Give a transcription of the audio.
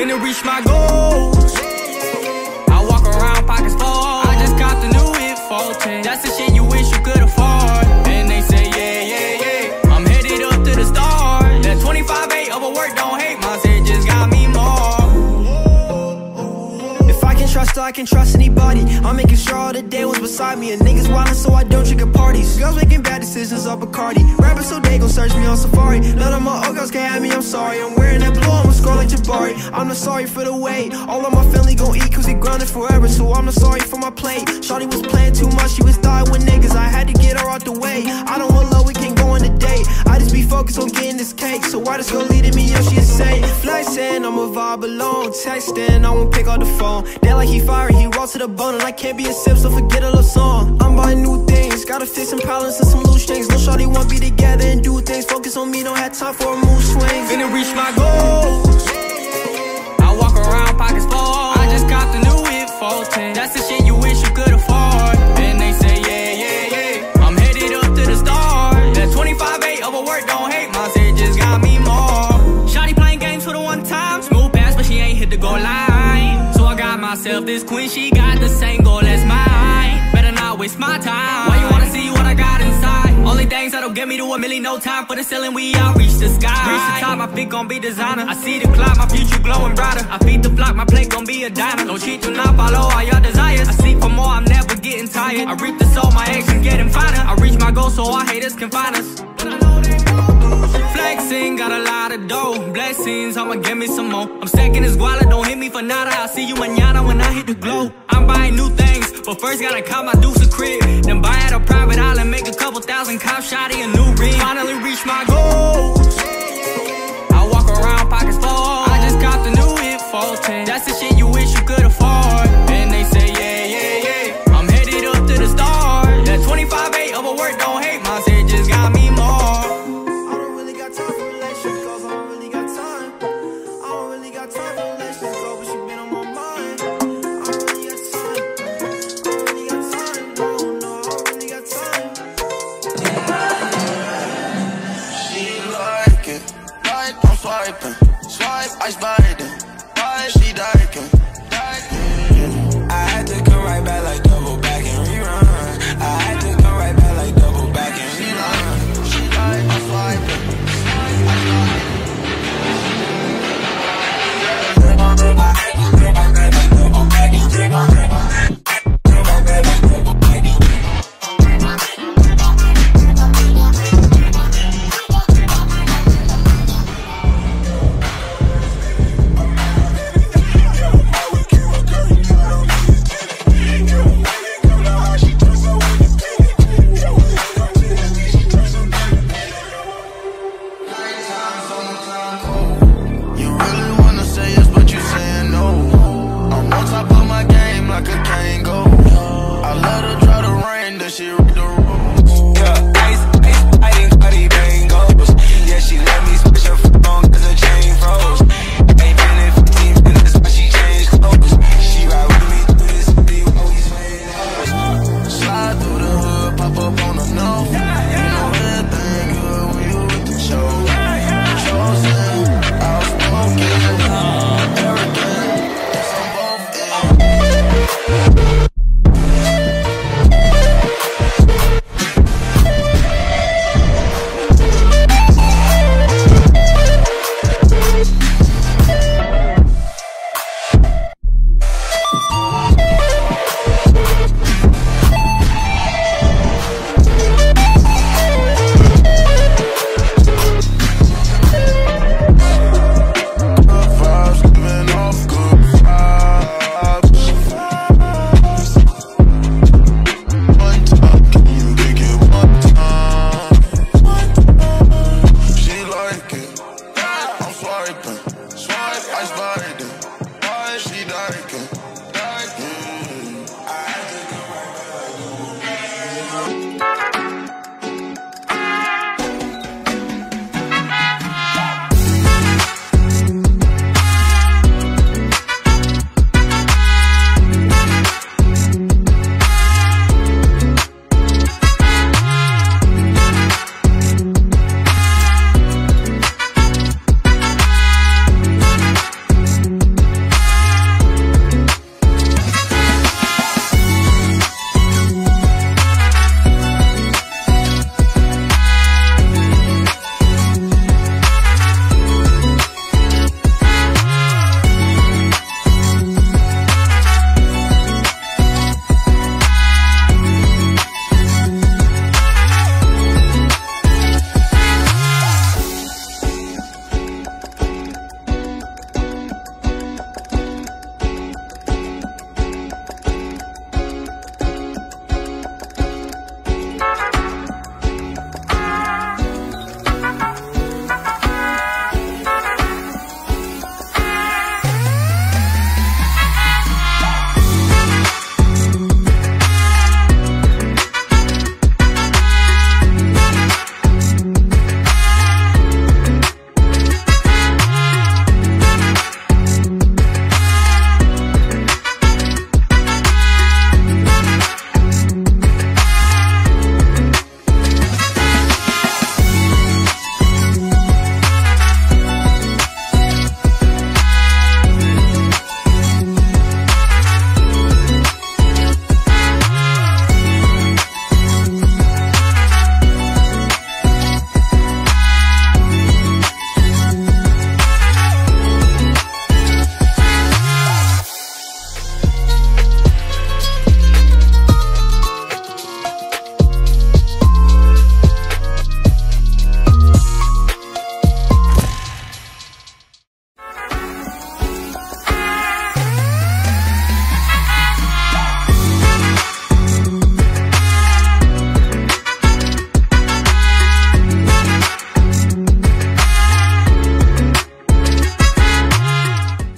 finna reach my goals. Can trust her, I can trust anybody. I'm making sure all the day was beside me. And niggas wildin' so I don't drink at parties. Girls making bad decisions off Bacardi. Rappers so they gon' search me on Safari. None of my old girls can have me, I'm sorry. I'm wearing that blue, I'ma score like Jabari. I'm not sorry for the wait. All of my family gon' eat cause we grounded forever. So I'm not sorry for my plate. Shawty was playing too much, she was dying with niggas. I had to get her out the way. I don't want love, we can't go on a date. I just be focused on getting this cake. So why just go leading me if she insane? Flexing, I'ma vibe alone. Texting, I won't pick up the phone. Like he fire, he raw to the bone. And I can't be a sip, so forget a little song. I'm buying new things, gotta fix some problems and some loose strings. No shawty want be together and do things. Focus on me, don't have time for a mood swing. Finna reach my goals. Myself this queen. She got the same goal as mine. Better not waste my time. Why you wanna see what I got inside? Only things that'll get me to a million, no time for the ceiling. We all reach the sky. Reach the top, my feet gon' be designer. I see the clock, my future glowing brighter. I feed the flock, my plate gon' be a diner. Don't cheat, do not follow all your desires. I seek for more, I'm never getting tired. I reap the soul, my actions getting finer. I reach my goal, so our haters can find us. Flexing, got a lot of dough. Blessings, I'ma give me some more. I'm stacking this guala, don't hit me for nada. I'll see you mañana when I hit the glow. I'm buying new things, but first gotta cop my deuce a crib. Then buy at a private island, make a couple thousand cop shotty a new ring. Finally reach my goal. flies by.